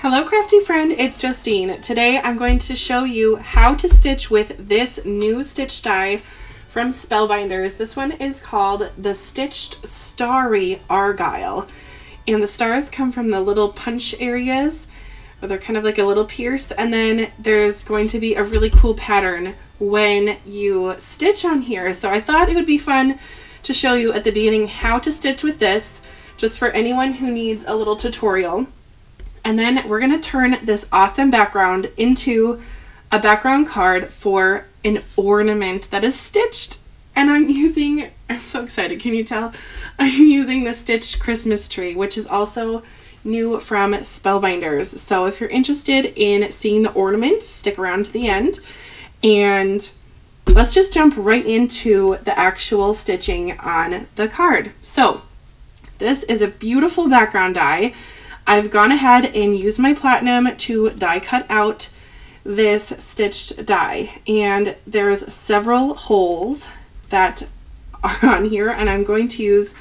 Hello crafty friend, it's Justine. Today I'm going to show you how to stitch with this new stitch die from Spellbinders. This one is called the Stitched Starry Argyle. And the stars come from the little punch areas, where they're kind of like a little pierce. And then there's going to be a really cool pattern when you stitch on here. So I thought it would be fun to show you at the beginning how to stitch with this, just for anyone who needs a little tutorial. And then we're going to turn this awesome background into a background card for an ornament that is stitched. And I'm using, I'm so excited, can you tell? I'm using the stitched Christmas tree, which is also new from Spellbinders. So if you're interested in seeing the ornament, stick around to the end. And let's just jump right into the actual stitching on the card. So this is a beautiful background die. I've gone ahead and used my platinum to die cut out this stitched die and there's several holes that are on here and I'm going to use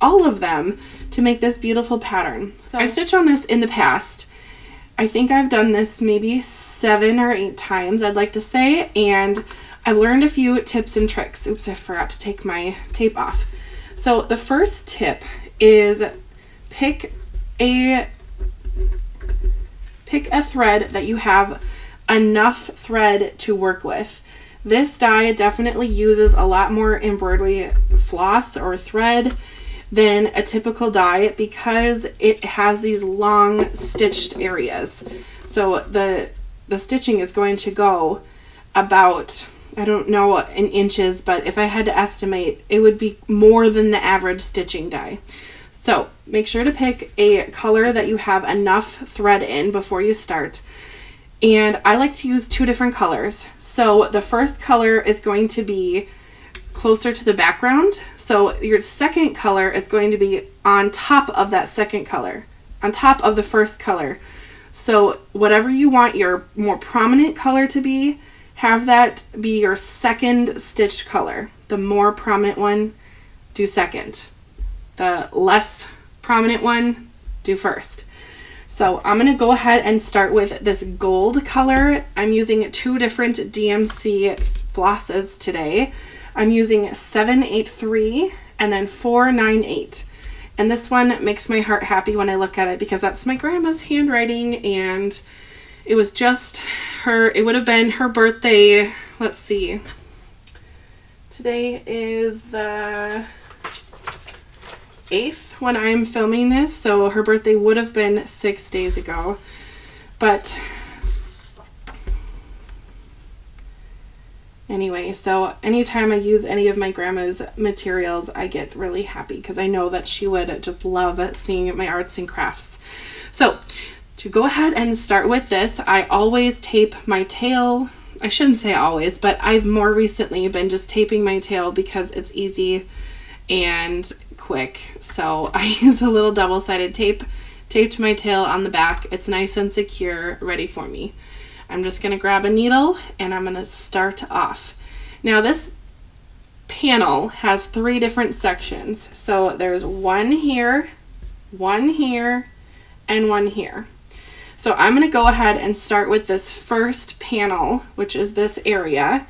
all of them to make this beautiful pattern. So I've stitched on this in the past. I think I've done this maybe seven or eight times I'd like to say and I learned a few tips and tricks. Oops, I forgot to take my tape off. So the first tip is pick a pick a thread that you have enough thread to work with. This die definitely uses a lot more embroidery floss or thread than a typical die because it has these long stitched areas. So the the stitching is going to go about I don't know in inches, but if I had to estimate, it would be more than the average stitching die. So make sure to pick a color that you have enough thread in before you start. And I like to use two different colors. So the first color is going to be closer to the background. So your second color is going to be on top of that second color, on top of the first color. So whatever you want your more prominent color to be, have that be your second stitched color. The more prominent one, do second the less prominent one, do first. So I'm going to go ahead and start with this gold color. I'm using two different DMC flosses today. I'm using 783 and then 498. And this one makes my heart happy when I look at it because that's my grandma's handwriting and it was just her, it would have been her birthday. Let's see. Today is the 8th when I'm filming this, so her birthday would have been six days ago. But anyway, so anytime I use any of my grandma's materials, I get really happy because I know that she would just love seeing my arts and crafts. So to go ahead and start with this, I always tape my tail. I shouldn't say always, but I've more recently been just taping my tail because it's easy and quick. So I use a little double-sided tape, taped my tail on the back. It's nice and secure, ready for me. I'm just gonna grab a needle and I'm gonna start off. Now this panel has three different sections. So there's one here, one here, and one here. So I'm going to go ahead and start with this first panel, which is this area,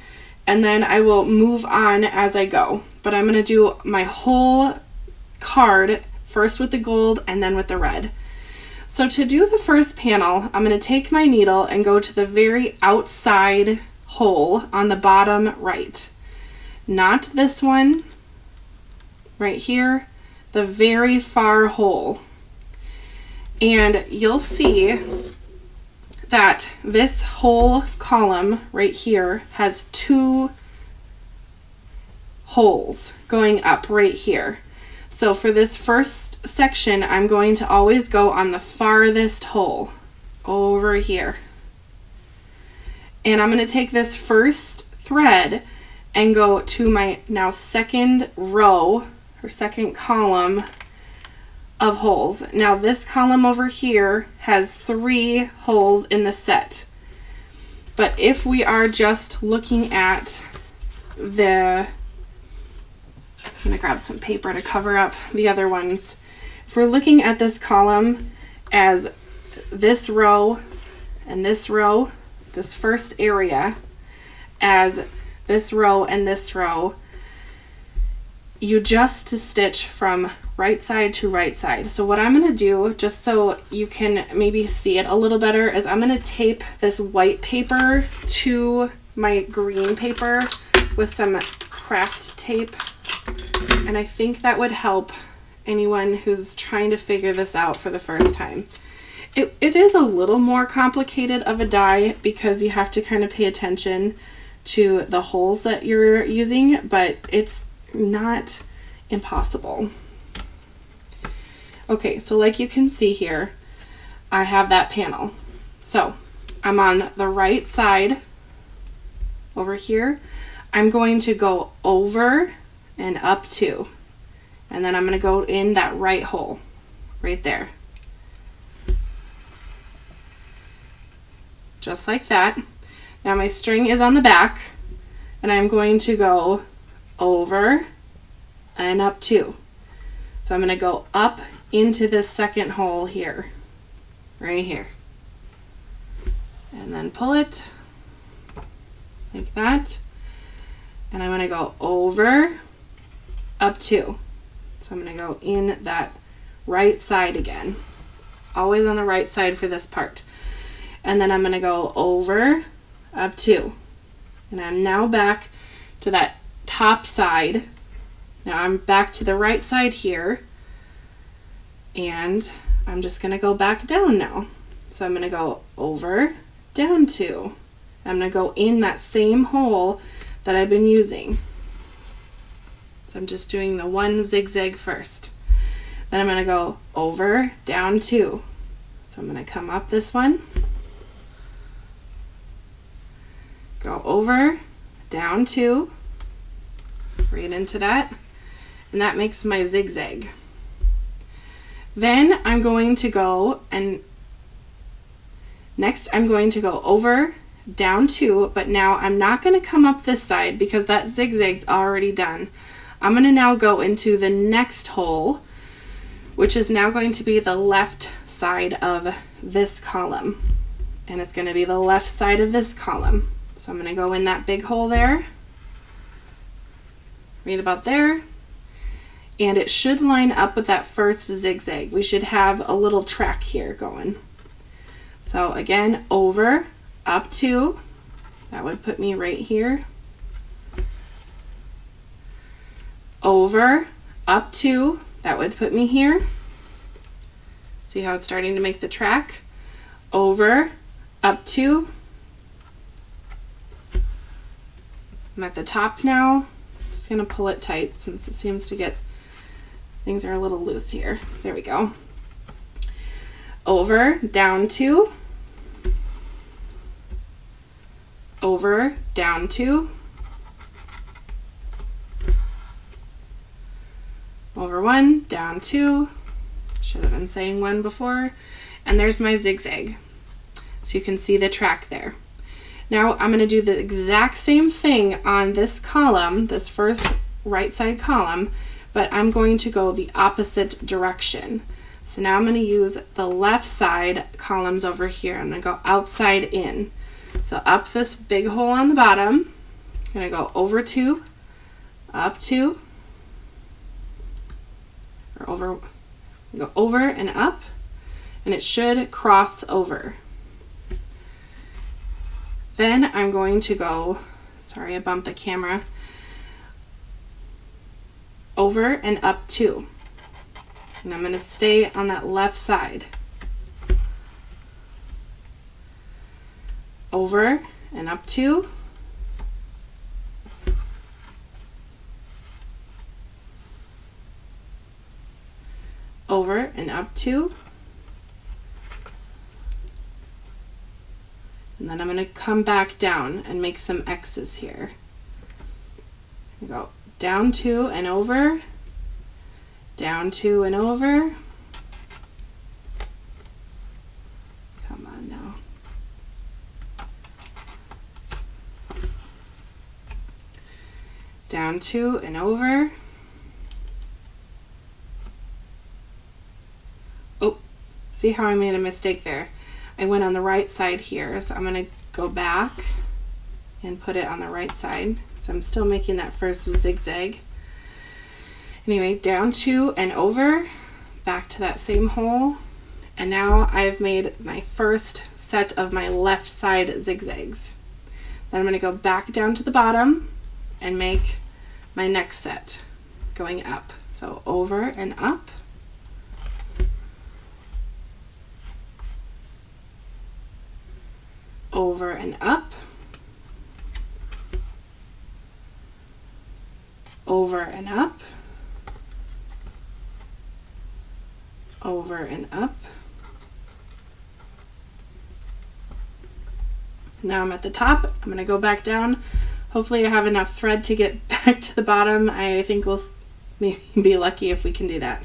and then I will move on as I go. But I'm going to do my whole card first with the gold and then with the red. So to do the first panel, I'm going to take my needle and go to the very outside hole on the bottom right. Not this one, right here, the very far hole. And you'll see that this whole column right here has two holes going up right here. So for this first section, I'm going to always go on the farthest hole over here. And I'm going to take this first thread and go to my now second row or second column of holes. Now this column over here has three holes in the set. But if we are just looking at the I'm gonna grab some paper to cover up the other ones. If we're looking at this column as this row and this row, this first area, as this row and this row, you just stitch from right side to right side. So what I'm going to do, just so you can maybe see it a little better, is I'm going to tape this white paper to my green paper with some craft tape. And I think that would help anyone who's trying to figure this out for the first time. It, it is a little more complicated of a die because you have to kind of pay attention to the holes that you're using, but it's not impossible. Okay, so like you can see here, I have that panel. So I'm on the right side over here. I'm going to go over and up two. And then I'm going to go in that right hole right there. Just like that. Now my string is on the back and I'm going to go over and up two. So I'm going to go up into this second hole here, right here. And then pull it like that. And I'm going to go over, up two. So I'm going to go in that right side again. Always on the right side for this part. And then I'm going to go over, up two. And I'm now back to that top side. Now I'm back to the right side here and I'm just going to go back down now. So I'm going to go over, down two. I'm going to go in that same hole that I've been using. So I'm just doing the one zigzag first. Then I'm going to go over, down two. So I'm going to come up this one, go over, down two, right into that, and that makes my zigzag. Then I'm going to go and next I'm going to go over, down two, but now I'm not going to come up this side because that zigzag's already done. I'm going to now go into the next hole, which is now going to be the left side of this column. And it's going to be the left side of this column. So I'm going to go in that big hole there, right about there, and it should line up with that first zigzag. We should have a little track here going. So again, over, up to, that would put me right here. Over, up to, that would put me here. See how it's starting to make the track? Over, up to. I'm at the top now. Just gonna pull it tight since it seems to get Things are a little loose here. There we go. Over, down to. Over, down two. Over one, down two. Should have been saying one before. And there's my zigzag. So you can see the track there. Now I'm going to do the exact same thing on this column, this first right side column, but I'm going to go the opposite direction. So now I'm going to use the left side columns over here. I'm going to go outside in. So up this big hole on the bottom, I'm going to go over two, up two, over, go over and up, and it should cross over. Then I'm going to go, sorry I bumped the camera, over and up two. And I'm going to stay on that left side. Over and up two. Over and up two. And then I'm going to come back down and make some X's here. Go down two and over, down two and over. Come on now. Down two and over. See how I made a mistake there. I went on the right side here. So I'm to go back and put it on the right side. So I'm still making that first zigzag. Anyway, down two and over, back to that same hole. And now I've made my first set of my left side zigzags. Then I'm to go back down to the bottom and make my next set going up. So over and up. Over and up. Over and up. Over and up. Now I'm at the top. I'm going to go back down. Hopefully I have enough thread to get back to the bottom. I think we'll maybe be lucky if we can do that.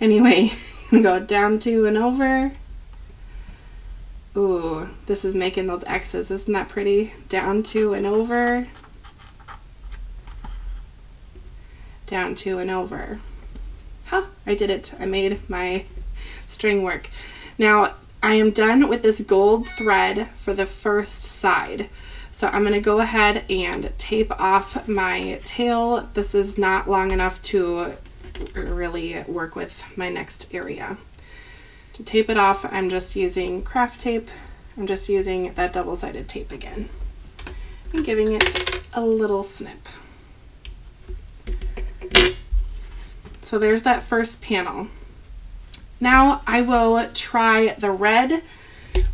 Anyway, go down two and over. Ooh, this is making those X's. Isn't that pretty? Down two and over. Down two and over. Huh, I did it. I made my string work. Now, I am done with this gold thread for the first side. So I'm going to go ahead and tape off my tail. This is not long enough to really work with my next area. To tape it off, I'm just using craft tape. I'm just using that double-sided tape again and giving it a little snip. So there's that first panel. Now I will try the red,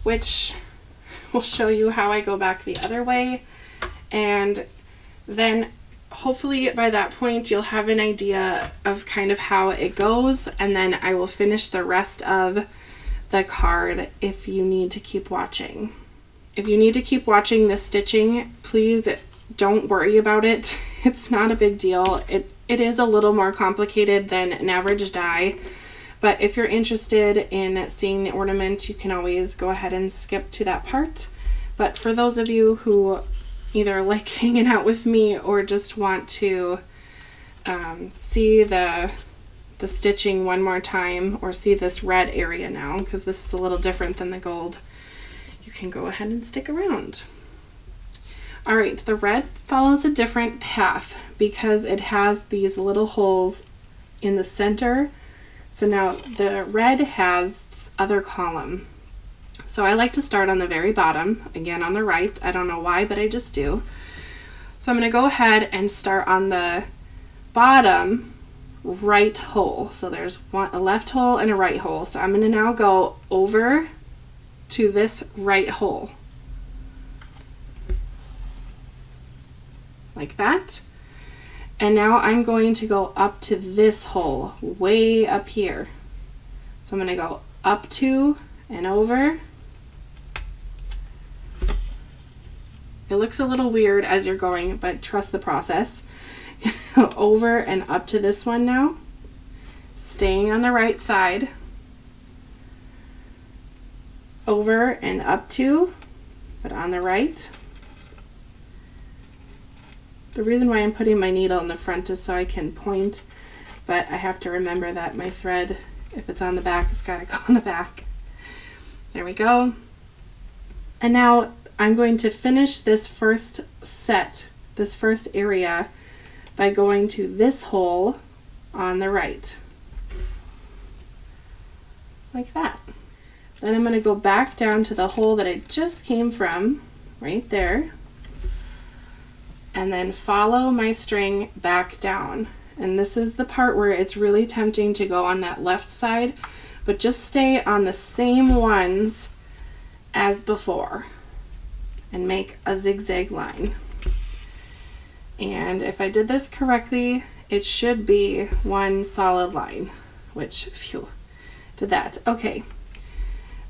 which will show you how I go back the other way. And then hopefully by that point you'll have an idea of kind of how it goes. And then I will finish the rest of the card if you need to keep watching. If you need to keep watching the stitching, please don't worry about it. It's not a big deal. It, it is a little more complicated than an average die. But if you're interested in seeing the ornament, you can always go ahead and skip to that part. But for those of you who either like hanging out with me or just want to um, see the the stitching one more time or see this red area now because this is a little different than the gold. You can go ahead and stick around. All right the red follows a different path because it has these little holes in the center. So now the red has this other column. So I like to start on the very bottom, again on the right. I don't know why, but I just do. So I'm going to go ahead and start on the bottom right hole. So there's one, a left hole and a right hole. So I'm going to now go over to this right hole. Like that. And now I'm going to go up to this hole, way up here. So I'm going to go up to and over. It looks a little weird as you're going, but trust the process. over and up to this one now. Staying on the right side. Over and up to, but on the right. The reason why I'm putting my needle in the front is so I can point, but I have to remember that my thread, if it's on the back, it's got to go on the back. There we go. And now I'm going to finish this first set, this first area, by going to this hole on the right. Like that. Then I'm going to go back down to the hole that I just came from, right there and then follow my string back down. And this is the part where it's really tempting to go on that left side, but just stay on the same ones as before and make a zigzag line. And if I did this correctly, it should be one solid line, which, phew, did that. Okay.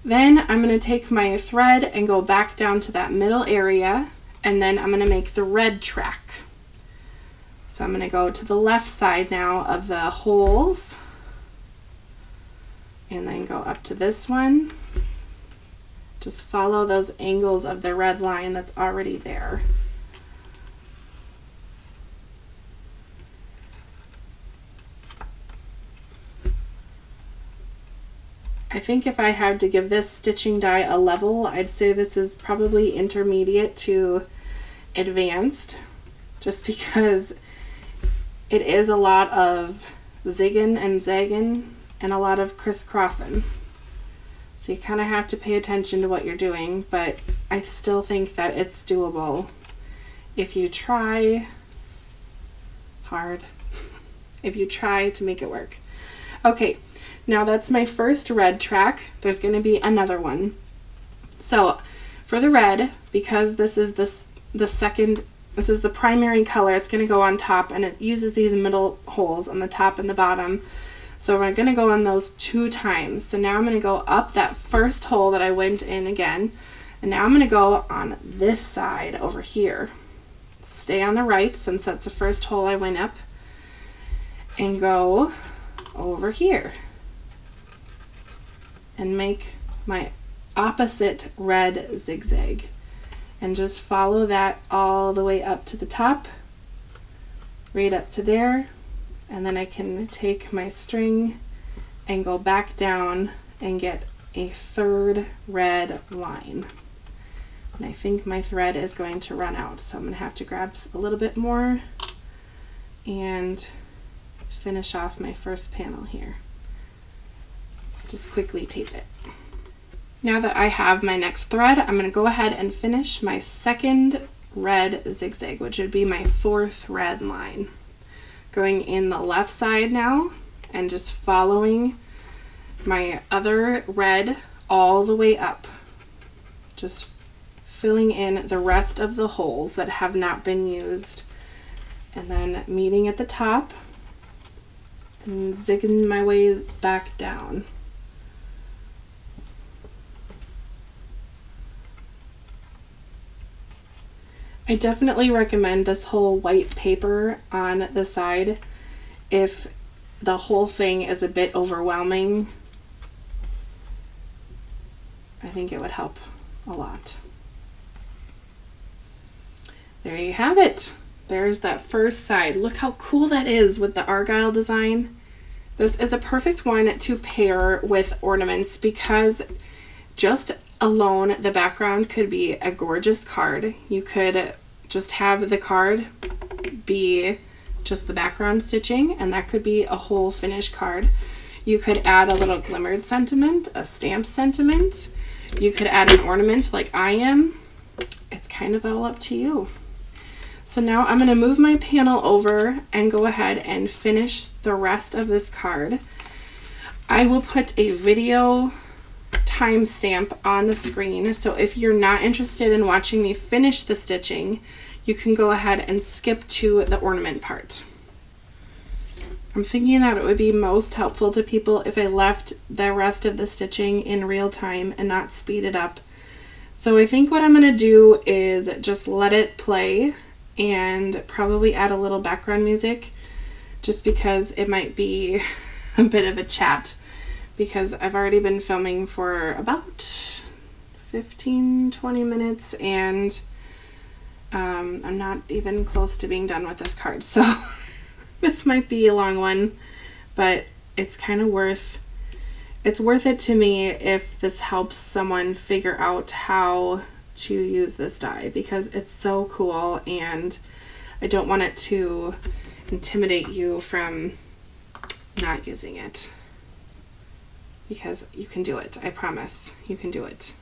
Then I'm going to take my thread and go back down to that middle area and then I'm going to make the red track. So I'm going to go to the left side now of the holes and then go up to this one. Just follow those angles of the red line that's already there. I think if I had to give this stitching die a level, I'd say this is probably intermediate to advanced just because it is a lot of zigging and zagging and a lot of crisscrossing. So you kind of have to pay attention to what you're doing, but I still think that it's doable if you try hard, if you try to make it work. Okay, now that's my first red track. There's going to be another one. So for the red, because this is this the second this is the primary color, it's going to go on top and it uses these middle holes on the top and the bottom. So we're going to go on those two times. So now I'm going to go up that first hole that I went in again. And now I'm going to go on this side over here. Stay on the right since that's the first hole I went up. And go over here. And make my opposite red zigzag and just follow that all the way up to the top, right up to there, and then I can take my string and go back down and get a third red line. And I think my thread is going to run out, so I'm to have to grab a little bit more and finish off my first panel here. Just quickly tape it. Now that I have my next thread, I'm going to go ahead and finish my second red zigzag, which would be my fourth red line. Going in the left side now and just following my other red all the way up. Just filling in the rest of the holes that have not been used. And then meeting at the top and zigging my way back down. I definitely recommend this whole white paper on the side if the whole thing is a bit overwhelming. I think it would help a lot. There you have it. There's that first side. Look how cool that is with the Argyle design. This is a perfect one to pair with ornaments because just alone the background could be a gorgeous card. You could just have the card be just the background stitching and that could be a whole finished card. You could add a little glimmered sentiment, a stamp sentiment. You could add an ornament like I am. It's kind of all up to you. So now I'm going to move my panel over and go ahead and finish the rest of this card. I will put a video timestamp on the screen. So if you're not interested in watching me finish the stitching, you can go ahead and skip to the ornament part. I'm thinking that it would be most helpful to people if I left the rest of the stitching in real time and not speed it up. So I think what I'm going to do is just let it play and probably add a little background music just because it might be a bit of a chat because I've already been filming for about 15 20 minutes and um, I'm not even close to being done with this card so this might be a long one but it's kind of worth it's worth it to me if this helps someone figure out how to use this die because it's so cool and I don't want it to intimidate you from not using it because you can do it. I promise you can do it.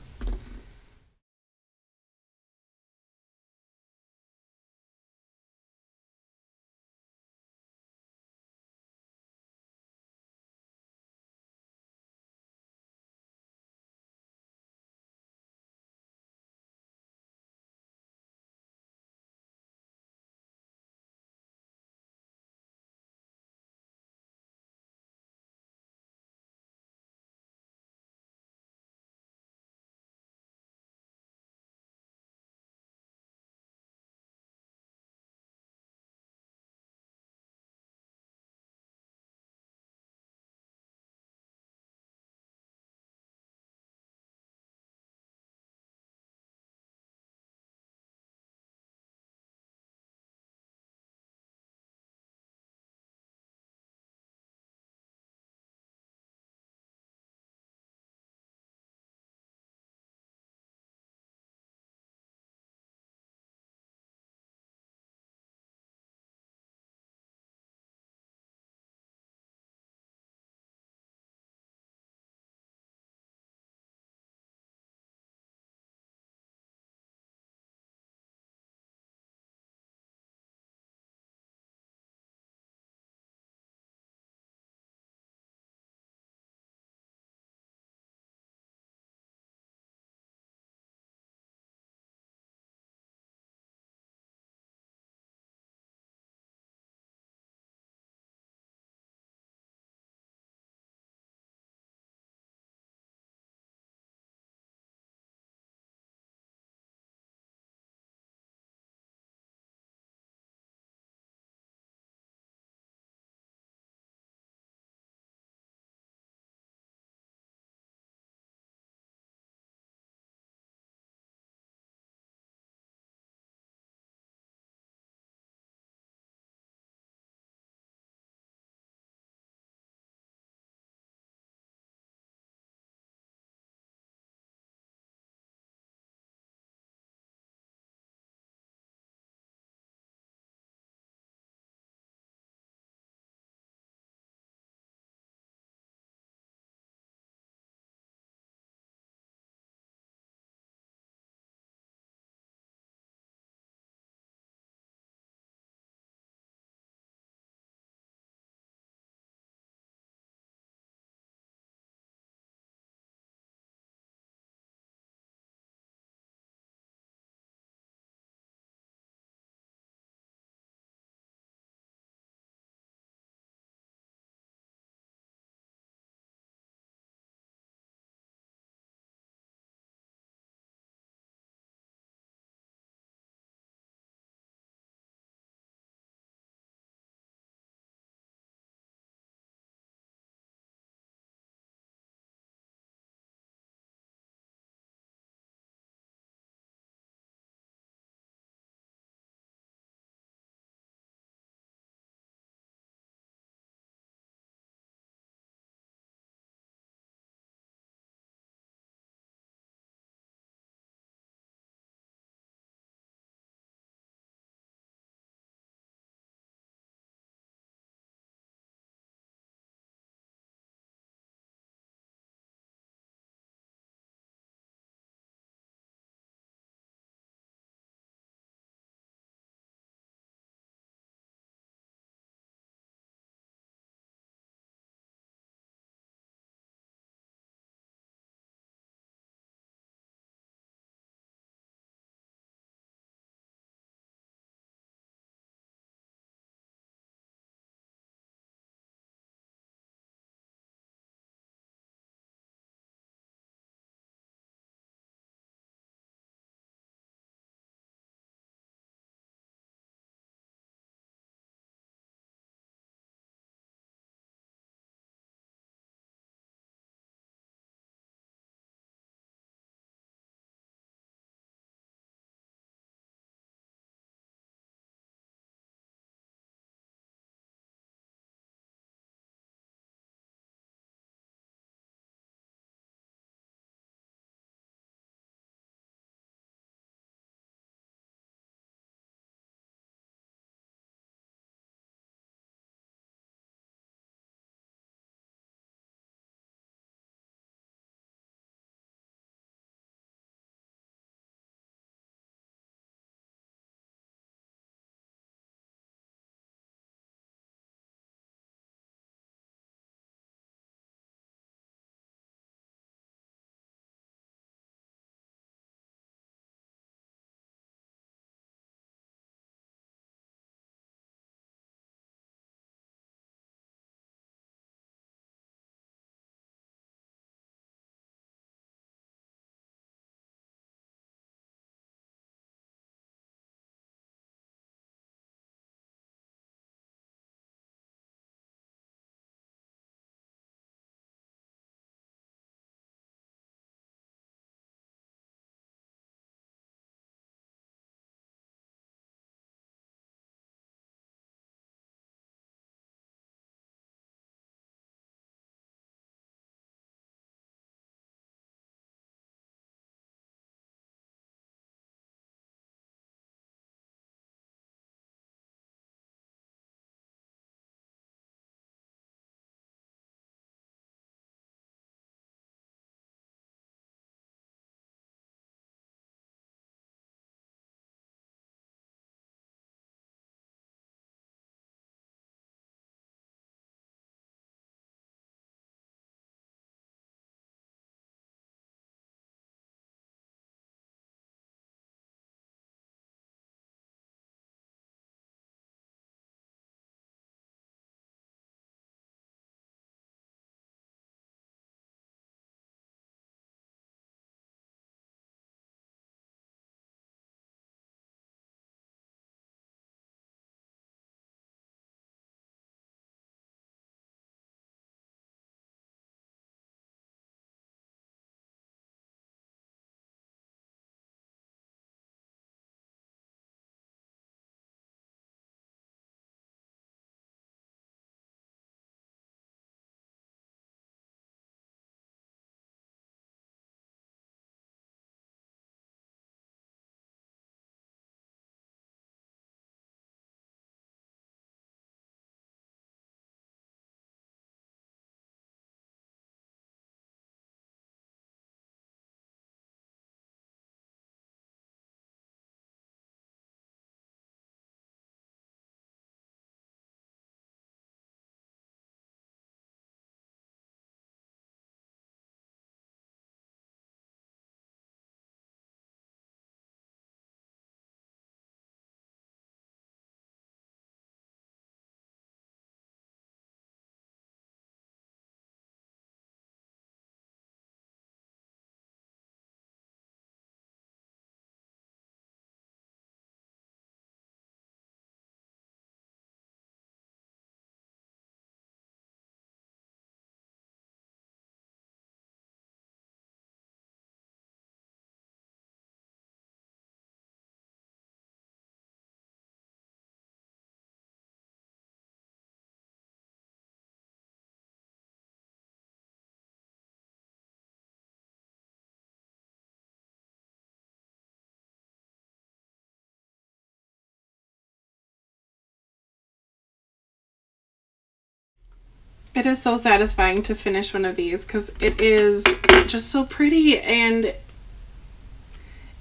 It is so satisfying to finish one of these because it is just so pretty and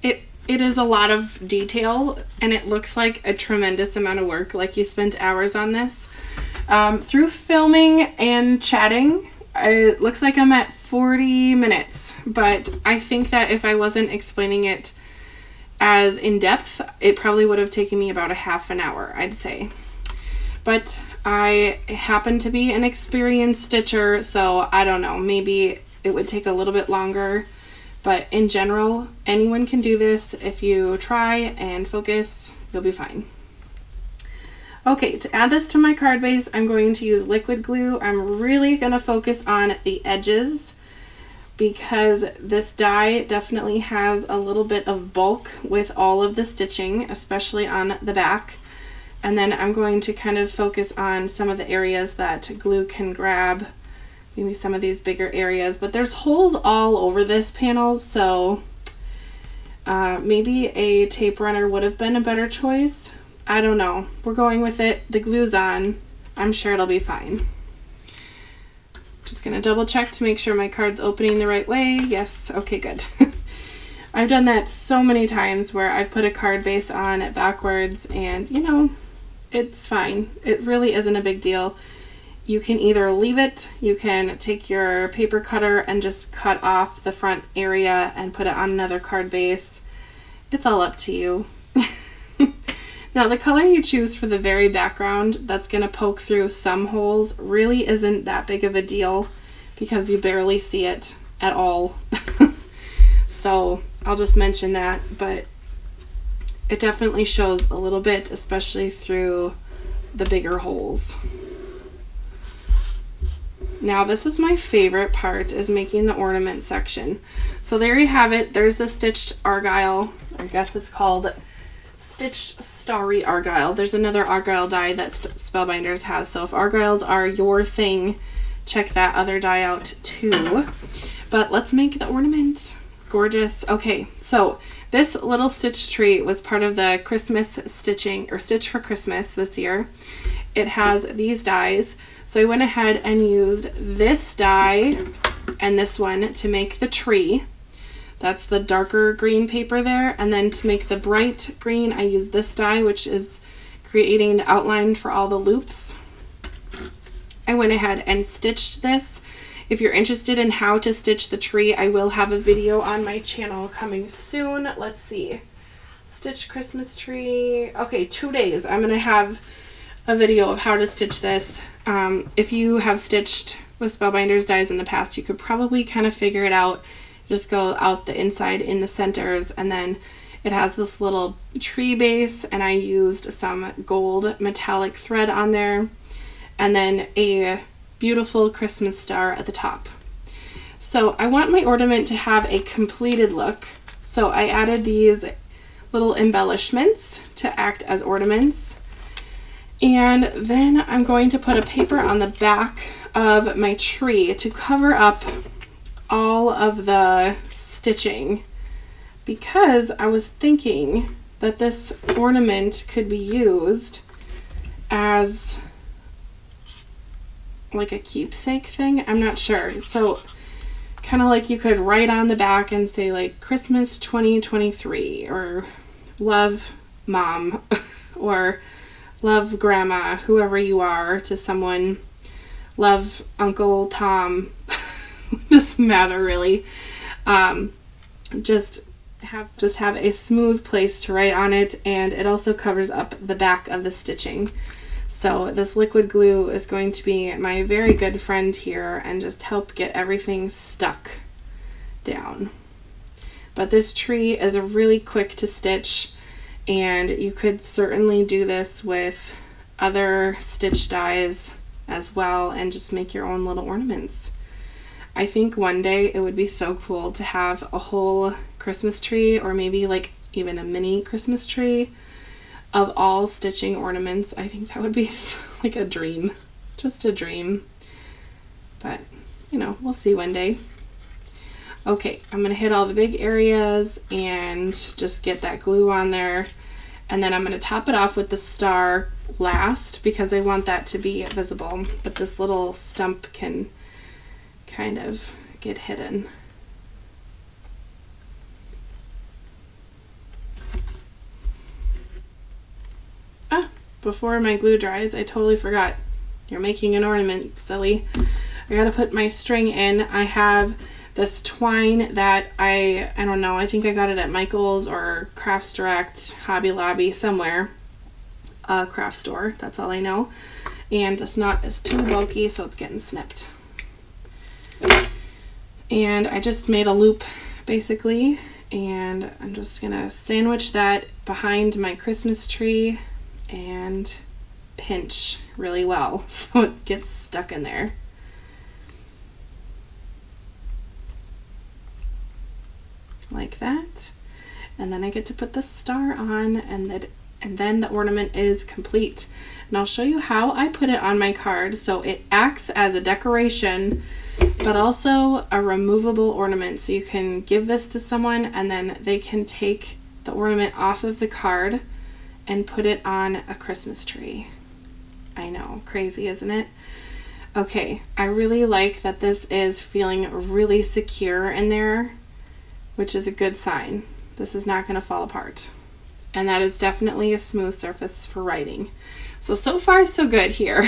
it it is a lot of detail and it looks like a tremendous amount of work like you spent hours on this. Um, through filming and chatting it looks like i'm at 40 minutes but i think that if i wasn't explaining it as in depth it probably would have taken me about a half an hour i'd say. But i happen to be an experienced stitcher so i don't know maybe it would take a little bit longer but in general, anyone can do this. If you try and focus, you'll be fine. Okay, to add this to my card base, I'm going to use liquid glue. I'm really going to focus on the edges because this die definitely has a little bit of bulk with all of the stitching, especially on the back. And then I'm going to kind of focus on some of the areas that glue can grab maybe some of these bigger areas, but there's holes all over this panel, so uh, maybe a tape runner would have been a better choice. I don't know. We're going with it. The glue's on. I'm sure it'll be fine. Just gonna double check to make sure my card's opening the right way. Yes, okay, good. I've done that so many times where I've put a card base on it backwards and you know, it's fine. It really isn't a big deal you can either leave it, you can take your paper cutter and just cut off the front area and put it on another card base. It's all up to you. now the color you choose for the very background that's going to poke through some holes really isn't that big of a deal because you barely see it at all. so I'll just mention that, but it definitely shows a little bit, especially through the bigger holes. Now this is my favorite part is making the ornament section. So there you have it. There's the stitched argyle. I guess it's called stitched starry argyle. There's another argyle die that Spellbinders has. So if argyles are your thing, check that other die out too. But let's make the ornament. Gorgeous. Okay, so this little stitch tree was part of the Christmas stitching or Stitch for Christmas this year. It has these dies. So I went ahead and used this die and this one to make the tree. That's the darker green paper there. And then to make the bright green, I used this die, which is creating the outline for all the loops. I went ahead and stitched this. If you're interested in how to stitch the tree, I will have a video on my channel coming soon. Let's see. Stitch Christmas tree. Okay, two days. I'm going to have a video of how to stitch this. Um, if you have stitched with Spellbinders dies in the past, you could probably kind of figure it out. Just go out the inside in the centers and then it has this little tree base and I used some gold metallic thread on there and then a beautiful Christmas star at the top. So I want my ornament to have a completed look. So I added these little embellishments to act as ornaments. And then I'm going to put a paper on the back of my tree to cover up all of the stitching because I was thinking that this ornament could be used as like a keepsake thing. I'm not sure. So kind of like you could write on the back and say like Christmas 2023 or love mom or love grandma, whoever you are, to someone. Love Uncle Tom. Doesn't matter really. Um, just have just have a smooth place to write on it, and it also covers up the back of the stitching. So this liquid glue is going to be my very good friend here and just help get everything stuck down. But this tree is a really quick to stitch and you could certainly do this with other stitch dies as well and just make your own little ornaments. I think one day it would be so cool to have a whole Christmas tree or maybe like even a mini Christmas tree of all stitching ornaments. I think that would be like a dream, just a dream. But, you know, we'll see one day. Okay, I'm going to hit all the big areas and just get that glue on there. And then I'm going to top it off with the star. last because I want that to be visible, but this little stump can kind of get hidden. Before my glue dries, I totally forgot. You're making an ornament, silly. I gotta put my string in. I have this twine that I, I don't know, I think I got it at Michael's or Crafts Direct, Hobby Lobby, somewhere. A craft store, that's all I know. And this knot is too bulky, so it's getting snipped. And I just made a loop, basically, and I'm just gonna sandwich that behind my Christmas tree and pinch really well so it gets stuck in there. like that. And then I get to put the star on and that and then the ornament is complete. And I'll show you how I put it on my card so it acts as a decoration but also a removable ornament. So you can give this to someone and then they can take the ornament off of the card and put it on a Christmas tree. I know, crazy, isn't it? Okay, I really like that this is feeling really secure in there which is a good sign. This is not going to fall apart. And that is definitely a smooth surface for writing. So, so far so good here.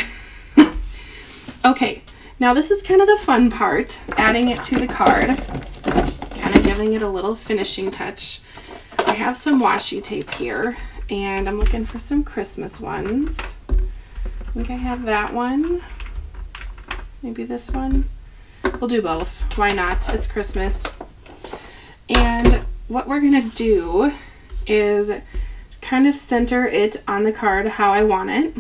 okay, now this is kind of the fun part, adding it to the card, kind of giving it a little finishing touch. I have some washi tape here, and I'm looking for some Christmas ones. I think I have that one. Maybe this one. We'll do both. Why not? It's Christmas. And what we're going to do is kind of center it on the card how I want it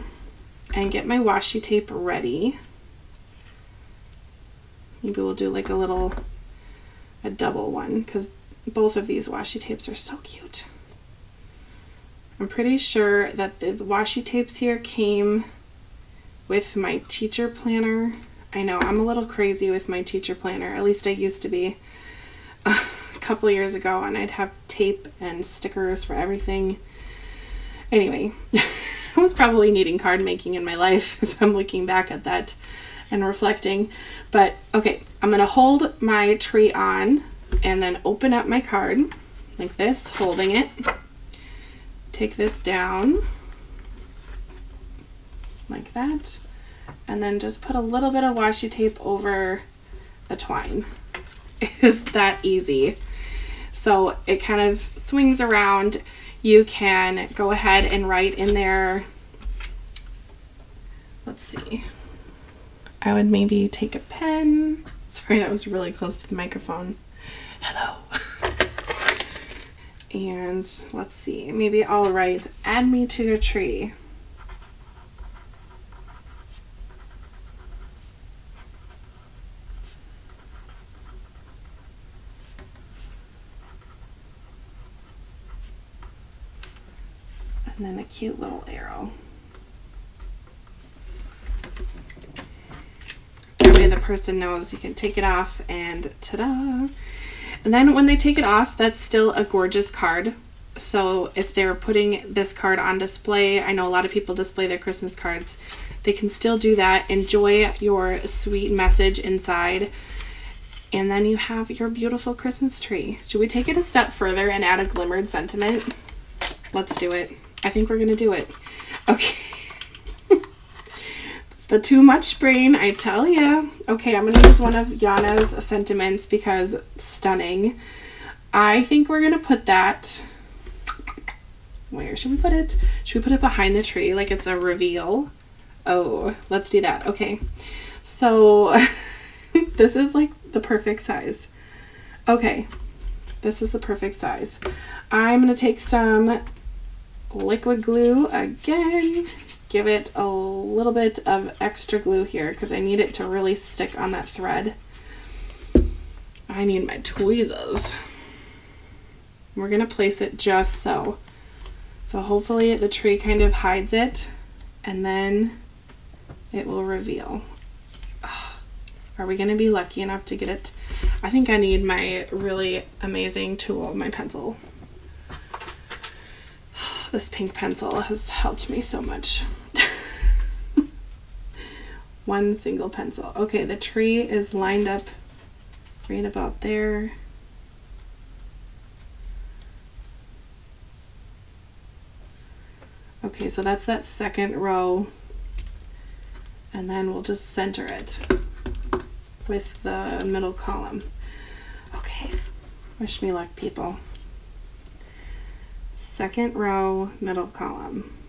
and get my washi tape ready. Maybe we'll do like a little, a double one because both of these washi tapes are so cute. I'm pretty sure that the washi tapes here came with my teacher planner. I know, I'm a little crazy with my teacher planner, at least I used to be. A couple years ago and I'd have tape and stickers for everything. Anyway, I was probably needing card making in my life if I'm looking back at that and reflecting. But okay, I'm to hold my tree on and then open up my card like this, holding it. Take this down like that. And then just put a little bit of washi tape over the twine. It is that easy. So it kind of swings around. You can go ahead and write in there. Let's see. I would maybe take a pen. Sorry, that was really close to the microphone. Hello. And let's see, maybe I'll write, add me to your tree. and then a cute little arrow. That way the person knows you can take it off and ta-da! And then when they take it off, that's still a gorgeous card. So if they're putting this card on display, I know a lot of people display their Christmas cards. They can still do that. Enjoy your sweet message inside. And then you have your beautiful Christmas tree. Should we take it a step further and add a glimmered sentiment? Let's do it. I think we're going to do it. Okay. the too much brain, I tell ya. Okay, I'm going to use one of Yana's sentiments because stunning. I think we're going to put that... Where should we put it? Should we put it behind the tree like it's a reveal? Oh, let's do that. Okay. So this is like the perfect size. Okay. This is the perfect size. I'm going to take some liquid glue again. Give it a little bit of extra glue here because I need it to really stick on that thread. I need my tweezers. We're going to place it just so. So hopefully the tree kind of hides it and then it will reveal. Are we going to be lucky enough to get it? I think I need my really amazing tool, my pencil. This pink pencil has helped me so much. One single pencil. Okay, the tree is lined up right about there. Okay, so that's that second row. And then we'll just center it with the middle column. Okay, wish me luck, people. Second row, middle column.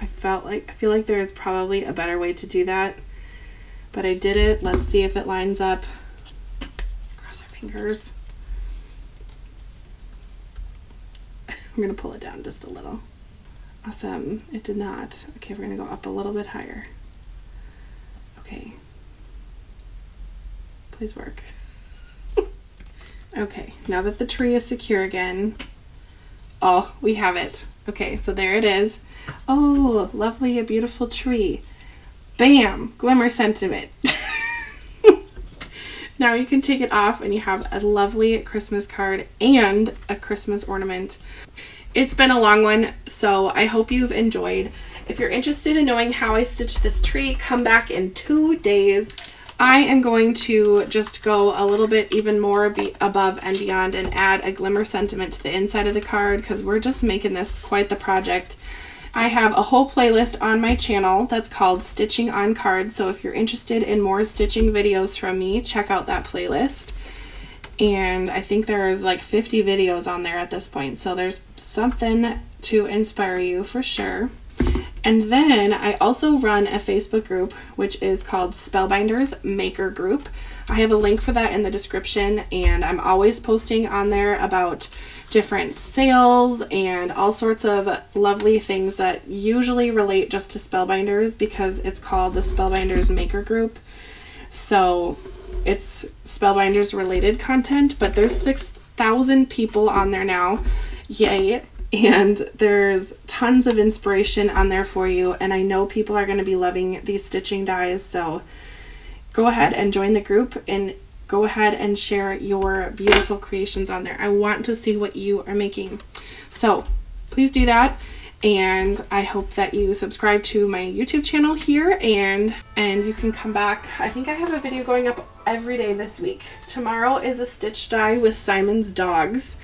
I felt like, I feel like there is probably a better way to do that, but I did it. Let's see if it lines up. Cross our fingers. I'm gonna pull it down just a little. Awesome, it did not. Okay, we're gonna go up a little bit higher. Okay. Please work. okay, now that the tree is secure again, oh, we have it. Okay, so there it is. Oh, lovely, a beautiful tree. Bam! Glimmer sentiment. now you can take it off and you have a lovely Christmas card and a Christmas ornament. It's been a long one, so I hope you've enjoyed. If you're interested in knowing how I stitched this tree, come back in two days. I am going to just go a little bit even more be above and beyond and add a glimmer sentiment to the inside of the card because we're just making this quite the project. I have a whole playlist on my channel that's called Stitching on Cards, so if you're interested in more stitching videos from me, check out that playlist and I think there's like 50 videos on there at this point. So there's something to inspire you for sure. And then I also run a Facebook group, which is called Spellbinders Maker Group. I have a link for that in the description, and I'm always posting on there about different sales and all sorts of lovely things that usually relate just to Spellbinders because it's called the Spellbinders Maker Group. So it's Spellbinders related content, but there's 6,000 people on there now. Yay. And there's tons of inspiration on there for you. And I know people are going to be loving these stitching dies. So go ahead and join the group and go ahead and share your beautiful creations on there. I want to see what you are making. So please do that and I hope that you subscribe to my YouTube channel here and and you can come back. I think I have a video going up every day this week. Tomorrow is a stitch die with Simon's dogs.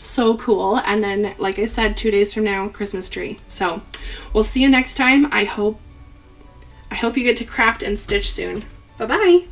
So cool. And then like I said 2 days from now Christmas tree. So, we'll see you next time. I hope I hope you get to craft and stitch soon. Bye-bye.